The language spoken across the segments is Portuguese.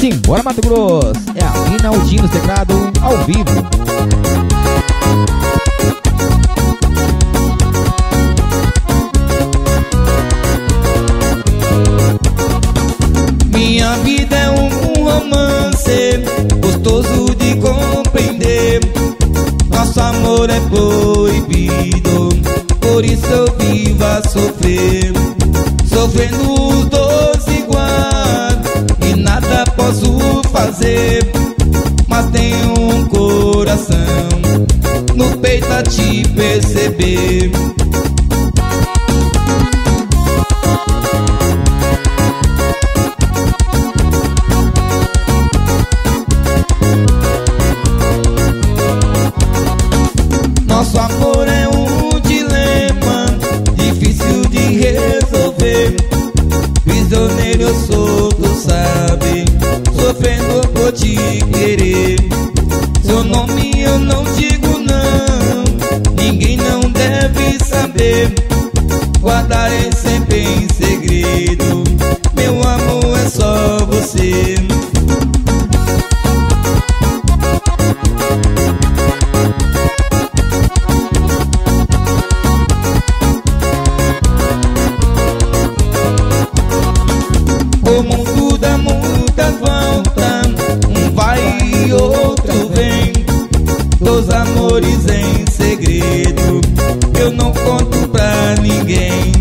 Simbora Mato Grosso, é a Rinaldinho teclado ao vivo. Minha vida é um romance gostoso de compreender. Nosso amor é proibido, por isso eu vivo a sofrer. Sofrendo coração no peito a te perceber. Nosso amor é um dilema difícil de resolver. Prisioneiro eu sou, tu sabe, sofrendo por te querer. Guardarei sempre em segredo, meu amor é só você. O mundo dá muita volta Um vai e outro vem. Dois amores em segredo eu não conto pra ninguém.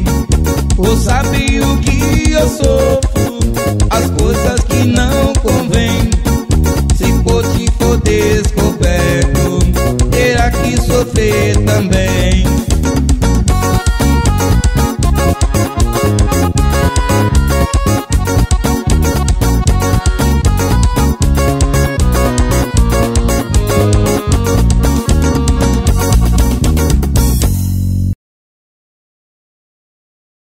Ou sabe o que eu sofro? As coisas que não convém. Se por ti for descoberto, terá que sofrer também.